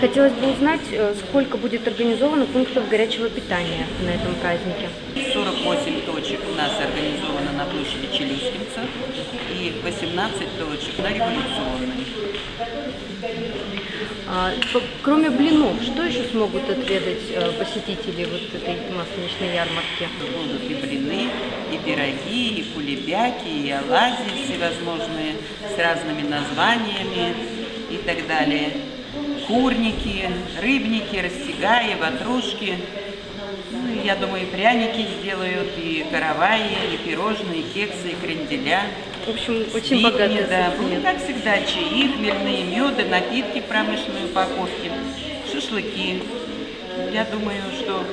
Хотелось бы узнать, э, сколько будет организовано пунктов горячего питания на этом празднике. 48 точек у нас организовано на площади Челюскинцев и 18 точек на Революционной. А, Кроме блинов, что еще смогут отведать э, посетители вот этой масленичной ярмарки? Будут и блины, и пироги, и кулебяки, и оладьи всевозможные с разными названиями и так далее. Курники, рыбники, растягаи, ватрушки. Ну, я думаю, и пряники сделают, и караваи, и пирожные, и кексы, и кренделя. В общем, очень Битни, богатый да. Ну, как всегда, чаи, хмельные меды, напитки промышленной упаковки, шашлыки. Я думаю, что,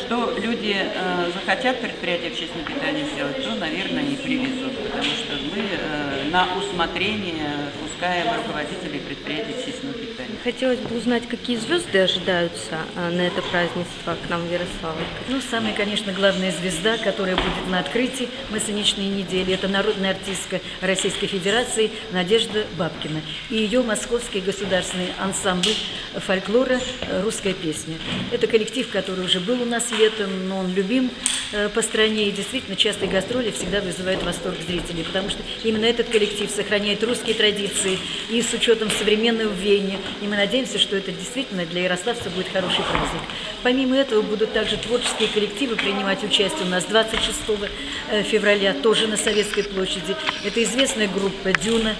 что люди э, захотят предприятие общественного питания сделать, то, наверное, и привезут, потому что мы э, на усмотрение пускаем руководителей предприятий общественного питания. Хотелось бы узнать, какие звезды ожидаются э, на это празднество к нам в Ярославль. Ну, самая, конечно, главная звезда, которая будет на открытии масляничной недели, это народная артистка Российской Федерации Надежда Бабкина и ее московский государственный ансамбль фольклора «Русская песня». Это коллектив, который уже был у нас летом, но он любим по стране и действительно частые гастроли всегда вызывают восторг зрителей, потому что именно этот коллектив сохраняет русские традиции и с учетом современного веяния. И мы надеемся, что это действительно для ярославца будет хороший праздник. Помимо этого будут также творческие коллективы принимать участие у нас 26 э, февраля, тоже на Советской площади. Это известная группа «Дюна»,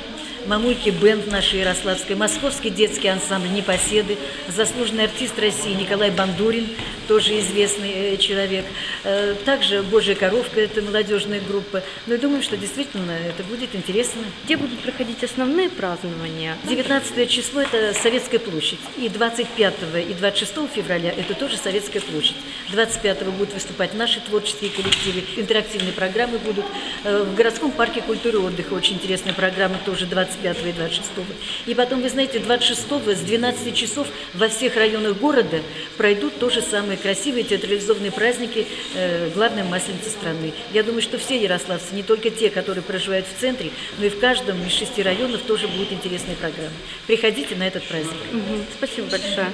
Мамульки Бенд нашей Ярославской, Московский детский ансамбль «Непоседы», заслуженный артист России Николай Бандурин, тоже известный э, человек. Э, Также «Божья коровка» – это молодежная группа. Но я думаю, что действительно это будет интересно. Где будут проходить основные празднования? 19 число – это Советская площадь. И 25 и 26 февраля – это тоже Советская площадь. 25 будут выступать наши творческие коллективы, интерактивные программы будут. Э, В городском парке культуры и отдыха очень интересная программа тоже 25 и 26. И потом, вы знаете, 26 с 12 часов во всех районах города пройдут тоже самые красивые театрализованные праздники э, главной масленицы страны. Я думаю, что все ярославцы, не только те, которые проживают в центре, но и в каждом из шести районов тоже будут интересные программы. Приходите на этот праздник. Мгм. Спасибо большое.